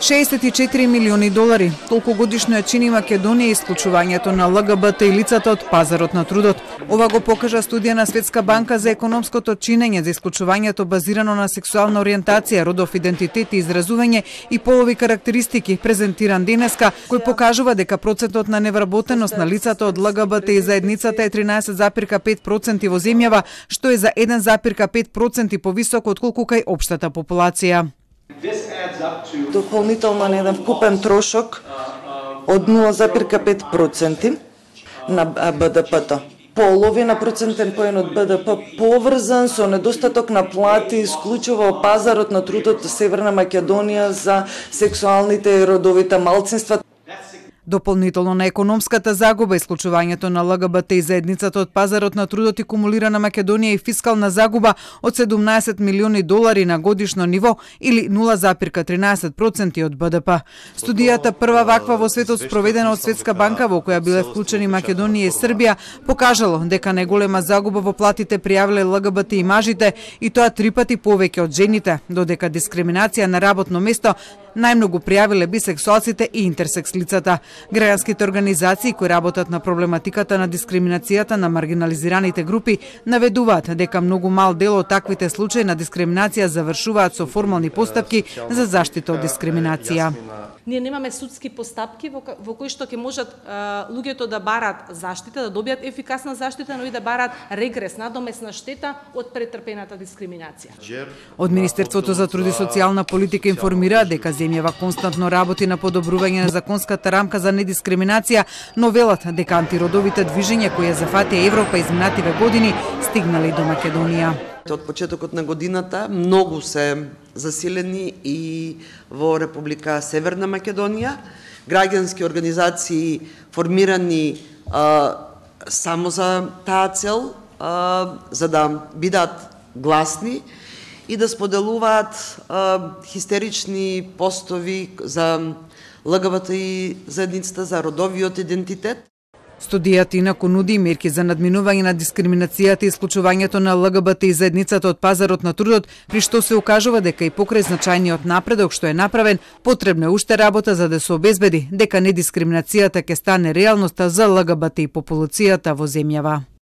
64 милиони долари. Толку годишно ја чини Македонија исклучувањето на ЛГБТ и лицата од пазарот на трудот. Ова го покажа студија на Светска банка за економското чинење за исклучувањето базирано на сексуална ориентација, родов идентитет и изразување и полови карактеристики презентиран денеска, кој покажува дека процентот на невработеност на лицата од ЛГБТ и заедницата е 13,5% во земјава, што е за 1,5% повисоко од колку кај општата популација дополнително на еден вкупен трошок од 0,5% на БДП-то половина процентен поен од БДП поврзан со недостаток на плати исклучува пазарот на трудот Северна Македонија за сексуалните и родовите малцинства. Дополнително на економската загуба, исклучувањето на ЛГБТ и заедницата од пазарот на трудот и кумулирана Македонија и фискална загуба од 17 милиони долари на годишно ниво или 0,13% од БДП. Студијата прва ваква во светот спроведена од Светска банка во која биле вклучени Македонија и Србија покажало дека најголема загуба во платите пријавиле ЛГБТ и мажите и тоа три пати повеќе од жените, додека дискриминација на работно место најмногу пријавиле бисексуалците и интерсекс лицата. Граѓанските организации кои работат на проблематиката на дискриминацијата на маргинализираните групи наведуваат дека многу мал дел од таквите случаи на дискриминација завршуваат со формални постапки за заштита од дискриминација. Ние немаме судски постапки во, во кои што ќе можат а, луѓето да барат заштита, да добијат ефикасна заштита, но и да барат регрес, надомесна штета од претрпената дискриминација. Од Министерството за труд и социјална политика информира дека земјава константно работи на подобрување на законската рамка за недискриминација, но велат дека антиродовите движења кои ја зафатија Европа изминативе години стигнале до Македонија. Од почетокот на годината многу се засилени и во Република Северна Македонија, граѓански организации формирани а, само за таа цел, а, за да бидат гласни и да споделуваат а, хистерични постови за ЛГБТ и заедницата за родовиот идентитет. Студијата инаку нуди мерки за надминување на дискриминацијата и исклучувањето на ЛГБТ и заедницата од пазарот на трудот, при што се укажува дека и покрај значајниот напредок што е направен, потребна е уште работа за да се обезбеди дека недискриминацијата ќе стане реалноста за ЛГБТ и популацијата во земјава.